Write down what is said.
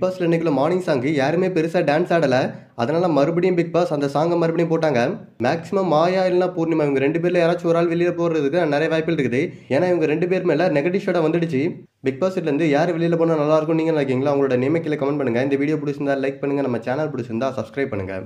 Big பாஸ்ல இன்னைக்குள்ள morning song யாருமே பெருசா டான்ஸ் ஆடல. அதனால மறுபடியும் பிக் பாஸ் அந்த சாங்கை மறுபடியும் போட்டாங்க. மேக்ஸிமம் மாயா இல்லைனா பூர்ணிமா இவங்க ரெண்டு பேர்ல யாராச்சும் ஒரு ஆள் வெளியில போறதுக்கு நிறைய வாய்ப்புகள் இருக்குது. ஏன்னா இவங்க ரெண்டு பேர் மேல நெகட்டிவ் ஷோட வந்துடுச்சு. பிக் பாஸ் இருந்து யார் வெளியில போனா நல்லா இருக்கும் நீங்க நினைக்கிறீங்களா? அவங்களோட நேமை கீழே கமெண்ட் பண்ணுங்க. இந்த வீடியோ பிடிச்சிருந்தா லைக் பண்ணுங்க. நம்ம சேனல் பிடிச்சிருந்தா சப்ஸ்கிரைப் பண்ணுங்க.